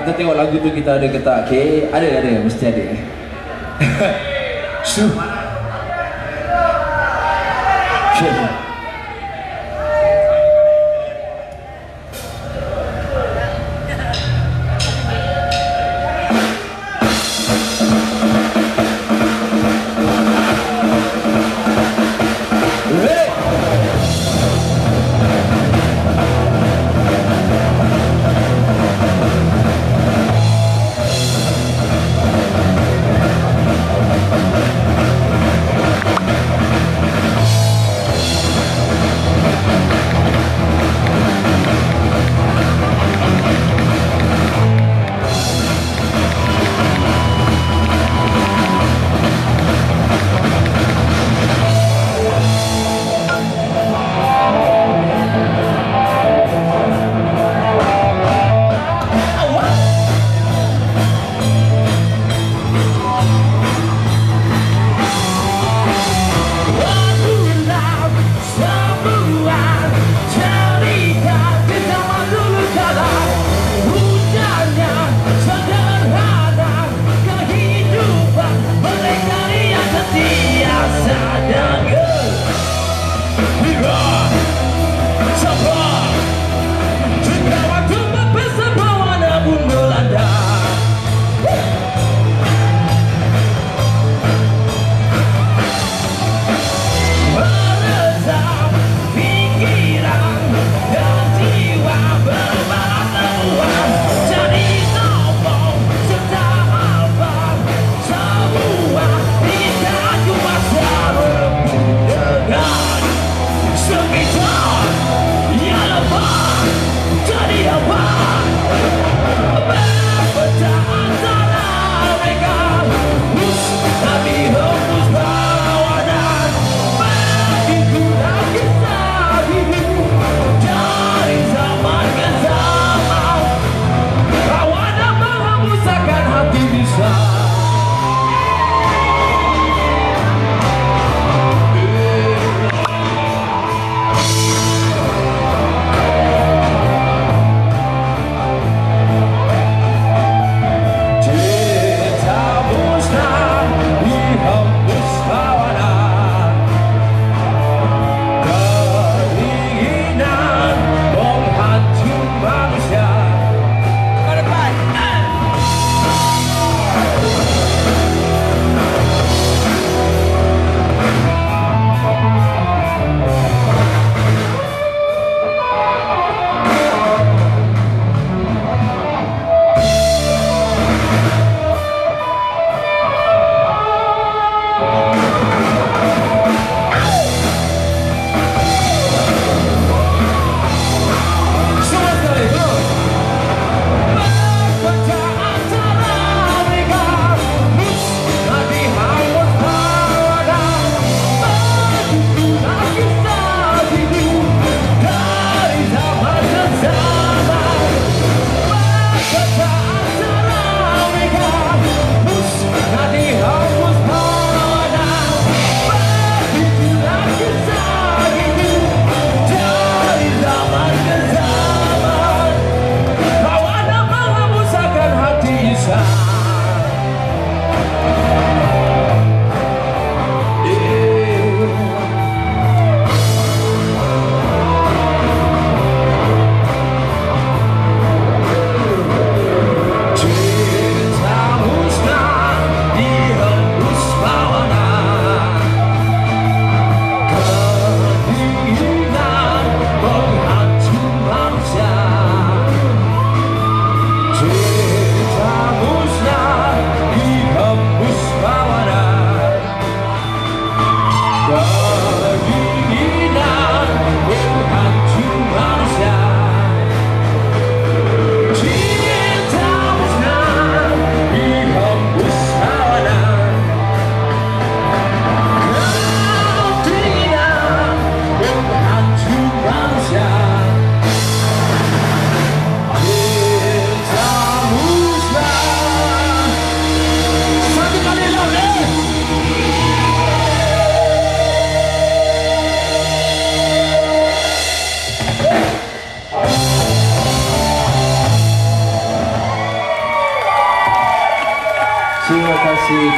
Kita tengok lagu tu kita ada ke tak, okay? Ada, ada. Mesti ada. Syuh. Okay.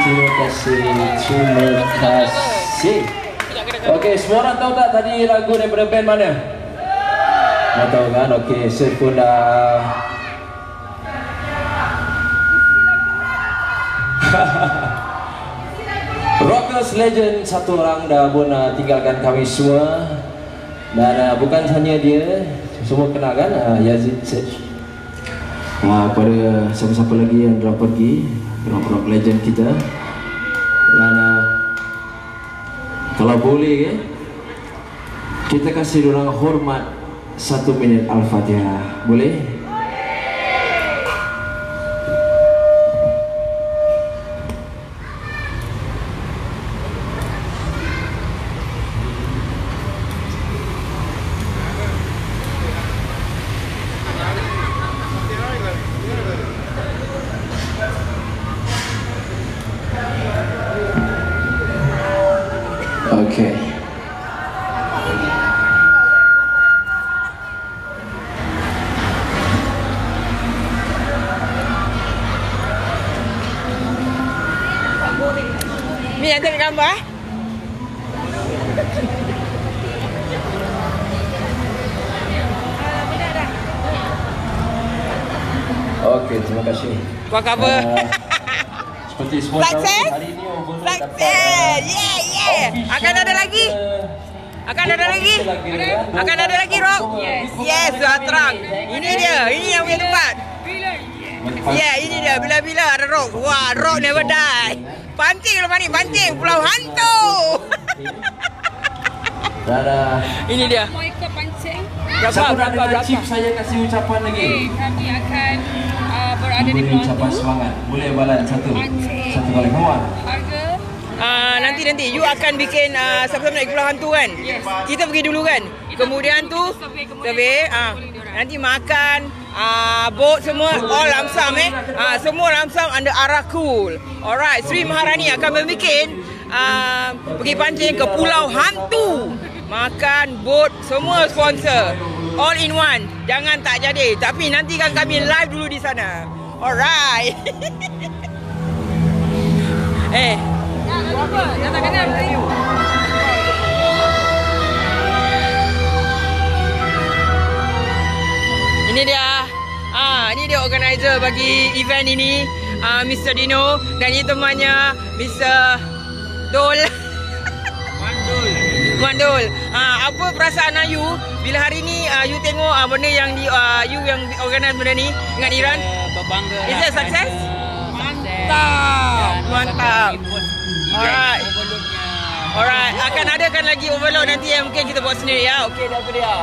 Kasih. Terima kasih. Okey, semua orang tahu tak tadi lagu daripada band mana? Tak tahu kan? Okey, saya pun dah Rockers Legend satu orang dah pun uh, tinggalkan kami semua dan uh, bukan hanya dia semua kenal kan uh, Yazid Sej uh, pada siapa-siapa lagi yang dah pergi rock rock legend kita dan uh, kalau boleh eh, kita kasih orang hormat satu minit Al-Fatihah boleh? Ni yang tengok gambar eh. Okay, terima kasih. Kau cover. Uh, seperti semua tahu hari ini Overload dapat, uh, Yeah, yeah. official Akan ada lagi? Akan ada lagi? Kan? Akan ada lagi rock? Yes. Yes, sudah terang. Ini dia. Ini yang punya tempat. Ya, yeah, ini dia. Bila-bila ada rock. Wah, rock never die. Pancing lepas ni, pancing. Pulau Hantu. Dan uh, ini dia. Mau ikut pancing? Berapa? siapa nak Berapa? dengar Berapa? chief saya kasih ucapan lagi? Okay, kami akan uh, berada di Pulau ucapan Hantu. semangat. Boleh balan satu. Pancing. Satu kali. On. Harga Ah, nanti nanti you akan bikin uh, siapa-siapa nak pulau hantu kan? Yes. Kita pergi dulu kan. Kemudian tu survey, kemudian ah diorang. nanti makan ah boat semua all lamsam eh. Ah semua lamsam under Arakul. Alright, Sri Maharani akan membuat ah pergi pancing ke Pulau Hantu. Makan boat semua sponsor. All in one. Jangan tak jadi. Tapi nanti kan kami live dulu di sana. Alright. eh, dah tak Melayu. Ini dia. Ini organizer bagi event ini, ah, Mr. Dino dan ini temannya Mr. Dol. Mandul. Mandul. Ah, apa perasaan Ayu bila hari ni ah, you tengok ah, benda yang di ah, you yang organize benda ni dengan Iran? berbangga Is it a success? Mantap. Mantap. Alright. Alright, akan adakan lagi overload nanti yang mungkin kita buat sendiri ya. Okey, dah tu dia.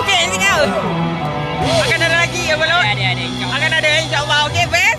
Okey, anything else? Akan ada Ada ada insya Akan ada insyaAllah. Okey, best.